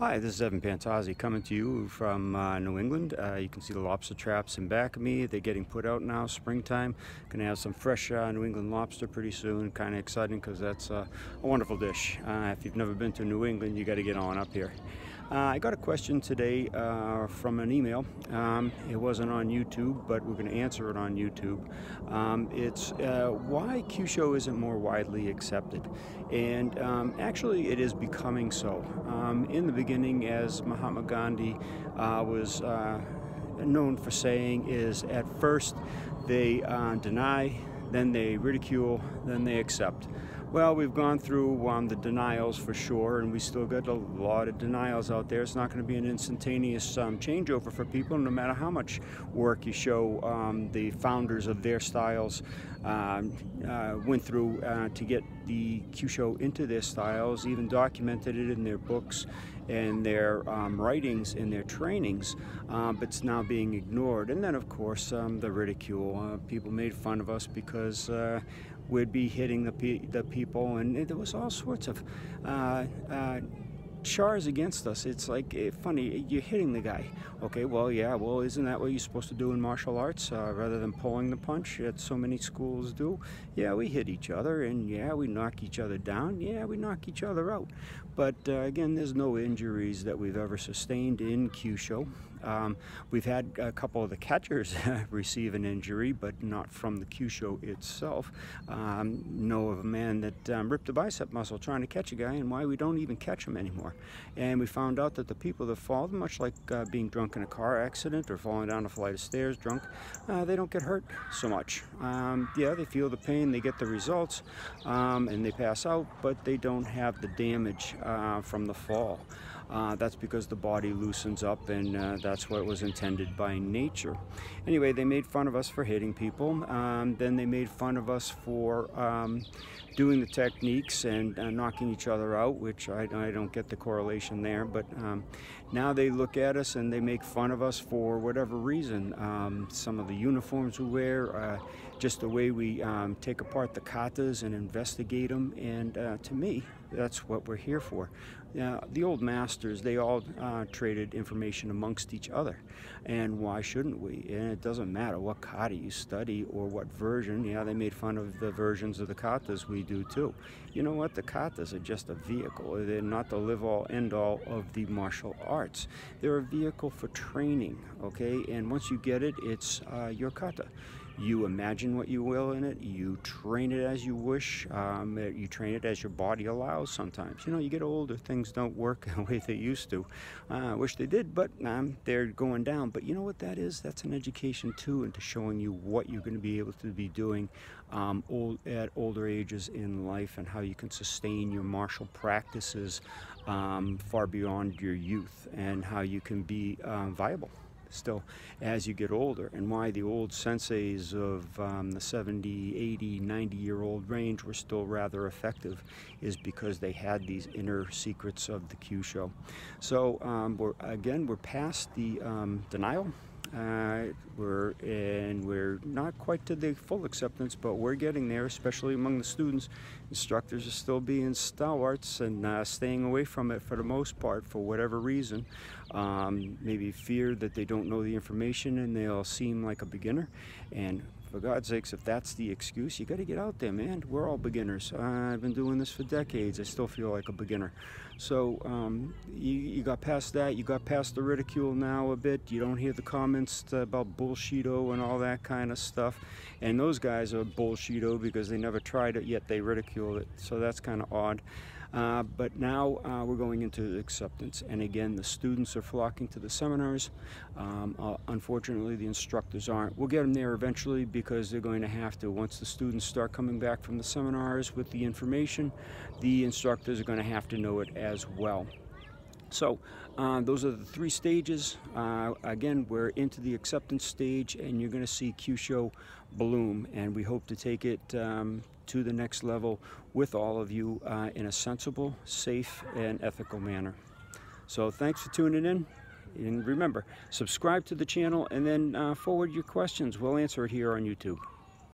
Hi, this is Evan Pantazi coming to you from uh, New England. Uh, you can see the lobster traps in back of me. They're getting put out now, springtime. Gonna have some fresh uh, New England lobster pretty soon. Kind of exciting because that's uh, a wonderful dish. Uh, if you've never been to New England, you got to get on up here. Uh, I got a question today uh, from an email. Um, it wasn't on YouTube, but we're going to answer it on YouTube. Um, it's uh, why Kyusho isn't more widely accepted. And um, actually, it is becoming so. Um, in the beginning, as Mahatma Gandhi uh, was uh, known for saying, is at first they uh, deny, then they ridicule, then they accept. Well, we've gone through um, the denials for sure, and we still got a lot of denials out there. It's not going to be an instantaneous um, changeover for people, no matter how much work you show um, the founders of their styles um, uh, went through uh, to get the Kyusho into their styles, even documented it in their books and their um, writings and their trainings, uh, but it's now being ignored. And then, of course, um, the ridicule. Uh, people made fun of us because uh, we'd be hitting the, pe the people, and there was all sorts of uh, uh, chars against us. It's like eh, funny, you're hitting the guy. Okay, well, yeah, well, isn't that what you're supposed to do in martial arts uh, rather than pulling the punch that so many schools do? Yeah, we hit each other, and yeah, we knock each other down. Yeah, we knock each other out. But uh, again, there's no injuries that we've ever sustained in Kyusho. Um, we've had a couple of the catchers receive an injury, but not from the Kyusho itself. Um, know of a man that um, ripped a bicep muscle trying to catch a guy, and why we don't even catch him anymore. And we found out that the people that fall, much like uh, being drunk in a car accident or falling down a flight of stairs drunk, uh, they don't get hurt so much. Um, yeah, they feel the pain, they get the results, um, and they pass out, but they don't have the damage uh, from the fall. Uh, that's because the body loosens up and uh, that's what was intended by nature. Anyway, they made fun of us for hitting people. Um, then they made fun of us for um, doing the techniques and uh, knocking each other out, which I, I, don't get the correlation there. But um, now they look at us and they make fun of us for whatever reason. Um, some of the uniforms we wear, uh, just the way we um, take apart the katas and investigate them. And uh, to me, that's what we're here for. Now, the old masters, they all uh, traded information amongst each other. And why shouldn't we? And it doesn't matter what kata you study or what version. Yeah, they made fun of the versions of the katas we do too. You know what? The katas are just a vehicle. They're not the live-all, end-all of the martial arts. They're a vehicle for training, okay? And once you get it, it's uh, your kata. You imagine what you will in it. You train it as you wish. Um, you train it as your body allows sometimes. You know, you get older, things don't work the way they used to. Uh, I wish they did, but um, they're going down. But you know what that is? That's an education too into showing you what you're going to be able to be doing um, old, at older ages in life and how you can sustain your martial practices um, far beyond your youth and how you can be um, viable still as you get older and why the old senseis of um, the 70 80 90 year old range were still rather effective is because they had these inner secrets of the Kyusho so um, we're again we're past the um, denial uh, we're and we're not quite to the full acceptance, but we're getting there, especially among the students. Instructors are still being stalwarts and uh, staying away from it for the most part, for whatever reason. Um, maybe fear that they don't know the information and they'll seem like a beginner. And for God's sakes, if that's the excuse, you got to get out there, man. We're all beginners. I've been doing this for decades. I still feel like a beginner. So um, you, you, got past that. You got past the ridicule now a bit. You don't hear the comments about bullshito and all that kind of stuff. And those guys are bullshito because they never tried it yet they ridicule it. So that's kind of odd. Uh, but now uh, we're going into acceptance. And again, the students are flocking to the seminars. Um, uh, unfortunately, the instructors aren't. We'll get them there eventually because they're going to have to. Once the students start coming back from the seminars with the information, the instructors are going to have to know it as well. So uh, those are the three stages. Uh, again, we're into the acceptance stage and you're going to see Kyusho bloom and we hope to take it um, to the next level with all of you uh, in a sensible, safe, and ethical manner. So thanks for tuning in. And remember, subscribe to the channel and then uh, forward your questions. We'll answer it here on YouTube.